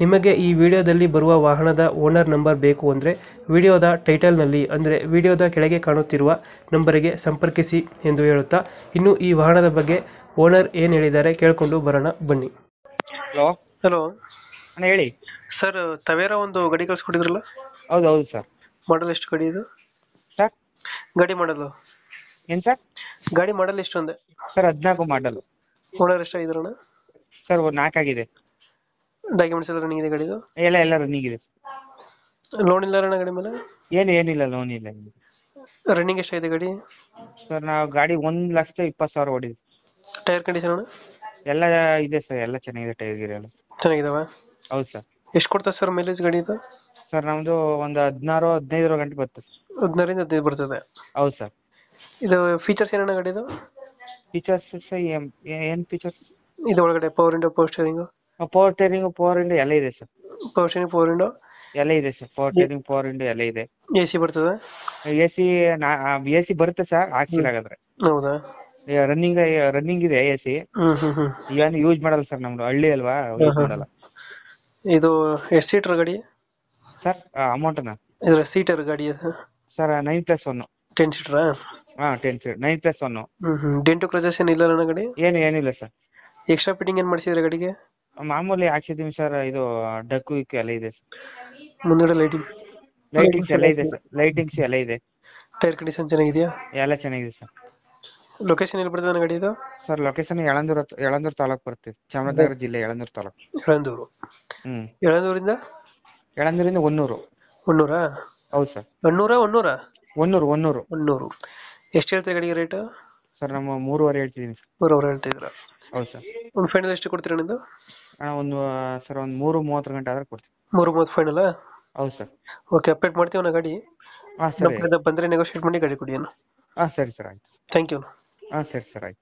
ನಿಮಗೆ ಈ ವಿಡಿಯೋದಲ್ಲಿ ಬರುವ ವಾಹನದ ಓನರ್ ನಂಬರ್ ಬೇಕು ಅಂದರೆ ವಿಡಿಯೋದ ಟೈಟಲ್ನಲ್ಲಿ ಅಂದರೆ ವಿಡಿಯೋದ ಕೆಳಗೆ ಕಾಣುತ್ತಿರುವ ನಂಬರಿಗೆ ಸಂಪರ್ಕಿಸಿ ಎಂದು ಹೇಳುತ್ತಾ ಇನ್ನು ಈ ವಾಹನದ ಬಗ್ಗೆ ಓನರ್ ಏನು ಹೇಳಿದ್ದಾರೆ ಕೇಳಿಕೊಂಡು ಬರೋಣ ಬನ್ನಿ. ಹಲೋ. ಹಲೋ. ಅಣ್ಣ ಹೇಳಿ. ಸರ್ ತವೇರ ಒಂದು ಗಾಡಿ ಕಳಿಸ್ಕೊಟ್ಟಿದ್ರಲ್ಲ? ಹೌದು ಹೌದು ಸರ್. ಮಾಡಲ್ ಎಷ್ಟು ಗಡಿ ಇದು? ಸರ್? ಗಾಡಿ ಮಾಡಲು. ಏನು ಸರ್? ಗಾಡಿ ಮಾಡಲ್ ಎಷ್ಟು ಅಂದೆ ಸರ್ ಹದಿನಾಲ್ಕು ಮಾಡಲು. ಓನರ್ ಎಷ್ಟಾಗಿದ್ರಣ್ಣ ಸರ್ ಒಂದು ನಾಲ್ಕಾಗಿದೆ. ಡಾಕ್ಯುಮೆಂಟ್ಸ್ ಎಲ್ಲ ರನ್ನಿಂಗ್ ಇದೆ ಗಾಡಿದು? ಎಲ್ಲ ಎಲ್ಲ ರನ್ನಿಂಗ್ ಇದೆ. ಲೋನ್ ಇಲ್ಲ ಅಣ್ಣ ಗಾಡಿ ಮೇಲೆ? ಏನು ಏನಿಲ್ಲ ಲೋನ್ ಇಲ್ಲ ರನ್ನಿಂಗ್ ಎಷ್ಟಾಗಿದೆ ಗಾಡಿ? ಸರ್ ನಾವು ಗಾಡಿ ಒಂದ್ ಲಕ್ಷ ಇಪ್ಪತ್ತು ಸಾವಿರ ಹೊಡಿದ್ವಿ ಟೈರ್ ಕಂಡೀಷನ್ ಅಣ್ಣ? ಎಲ್ಲ ಇದೆ ಸರ್ ಎಲ್ಲ ಚೆನ್ನಾಗಿದೆ ಟೈರ್ ಗಿರ್ ಎಲ್ಲ. ಚೆನ್ನಾಗಿದಾವ? ಹೌದು ಸರ್ ಎಷ್ಟು ಕೊಡ್ತದೆ ಸರ್ ಮೈಲೇಜ್ ಗಾಡಿ ಇದು ಸರ್ ನಮ್ದು ಒಂದು ಹದಿನಾರು ಹದಿನೈದರ ಗಂಟೆ ಬರ್ತದೆ ಹದಿನಾರಿಂದ ಹದಿನೈದು ಬರ್ತದೆ. ಹೌದು ಸರ್ ಇದು ಫೀಚರ್ಸ್ ಏನಣ್ಣ ಗಾಡಿದು? ಫೀಚರ್ಸ್ ಸರ್ ಏನು ಫೀಚರ್ಸ್ ಇದು ಒಳಗಡೆ power window power steering power steering power window ಎಲ್ಲ ಇದೆ sir power steering power window ಎಲ್ಲ ಇದೆ sir power steering power window ಎಲ್ಲ ಇದೆ. ಎ ಸಿ ಬರ್ತದೆ? ಎ ಸಿ ಎ ಸಿ ಬರುತ್ತೆ ಸರ್ ಹಾಕ್ಸಿಲ್ಲ ಹಾಗಾದ್ರೆ. ಹೌದಾ? ರನ್ನಿಂಗ್ ರನ್ನಿಂಗ್ ಇದೆ ಎ ಸಿ. ಹ್ಮ್ ಹ್ಮ್ ಹ್ಮ್. ಏನು ಯೂಸ್ ಮಾಡಲ್ಲ ಸರ್ ನಮ್ದು ಹಳ್ಳಿ ಅಲ್ವಾ ಯೂಸ್ ಮಾಡಲ್ಲ. ಇದು ಎಷ್ಟು ಸೀಟರ್ ಗಾಡಿ? ಸರ್ ಅಮೌಂಟ್ನ ಇದರ ಸೀಟರ್ ಗಾಡಿ sir nine plus one ten seater ಹಾ ten seat nine plus one ಹ್ಮ್ ಹ್ಮ್. ಡೆಂಟು ಕ್ರಜಸ್ ಏನಿಲ್ಲ ಅಣ್ಣ ಗಾಡಿ ಏನು ಏನಿಲ್ಲ ಸರ್ ಎಕ್ಸ್ಟ್ರಾ ಫಿಟ್ಟಿಂಗ್ ಏನು ಮಾಡಿಸಿದ್ರೆ ಗಾಡಿಗೆ? ಮಾಮೂಲಿ ಹಾಕ್ಸಿದೀವಿ ಸರ್ ಇದು ಡಕ್ಕು ಇಕ್ಕು ಎಲ್ಲ ಇದೆ ಸರ್ ಮುಂದ್ಗಡೆ ಲೈಟಿಂಗ್ ಲೈಟಿಂಗ್ಸ್ ಎಲ್ಲ ಇದೆ ಸರ್ ಲೈಟಿಂಗ್ಸ್ ಎಲ್ಲ ಇದೆ. ಟೈರ್ ಕಂಡೀಷನ್ ಚೆನ್ನಾಗಿದೆಯಾ? ಎಲ್ಲ ಚೆನ್ನಾಗಿದೆ ಸರ್ ಲೊಕೇಶನ್ ಎಲ್ಲಿ ಬರ್ತದೆ ಗಾಡಿ ಇದು? ಸರ್ ಲೊಕೇಶನ್ ಯಳಂದೂರ್ ಹತ್ರ- ಯಳಂದೂರ್ ತಾಲೂಕ್ ಬರ್ತದೆ. ಚಾಮರಾಜನಗರ ಜಿಲ್ಲೆ ಯಳಂದೂರ್ ತಾಲೂಕ್. ಎಳಂದೂರು ಹ್ಮ್. ಯಳಂದೂರಿಂದ? ಯಳಂದೂರಿಂದ ಒನ್ನೂರು. ಒನ್ನೂರಾ? ಹೌದು ಸರ್ ಒನ್ನೂರ ಒನ್ನೂರ? ಒನ್ನೂರು ಒನ್ನೂರು. ಒನ್ನೂರು. ಎಷ್ಟು ಹೇಳ್ತೀರಾ ಗಾಡಿಗೆ ರೇಟ್ ಸರ್ ನಮ್ಮ ಮೂರುವರೆ ಹೇಳ್ತಿದ್ದೀನಿ ಸರ್ ಹೇಳ್ತಿದ್ರ ಹೌದು ಸರ್ ಒಂದು ಫೈನಲ್ ಎಷ್ಟು ಕೊಡ್ತೀರಾ ನಿಂದು ಅಣ್ಣ ಒಂದು ಸರ್ ಒಂದು ಮೂರು ಮೂವತ್ತು ಗಂಟೆ ಆದ್ರೆ ಕೊಡ್ತೀವಿ ಮೂರು ಮೂವತ್ತು ಫೈನಲ್ ಹೌದು ಸರ್. ಓಕೆ ಅಪ್ಡೇಟ್ ಮಾಡ್ತೀವಿ ನಾ ಗಾಡಿ. ಹಾಂ ನಮ್ಮ ಸರಿ ಕಡೆಯಿಂದ ಬಂದರೆ ನೆಗೋಷಿಯೇಟ್ ಮಾಡಿ ಗಾಡಿ ಕೊಡಿ ಅಣ್ಣ. ಹಾಂ ಸರಿ ಸರ್ ಆಯ್ತು. ಥ್ಯಾಂಕ್ ಯು ಹಾಂ ಸರಿ ಸರ್ ಆಯ್ತು.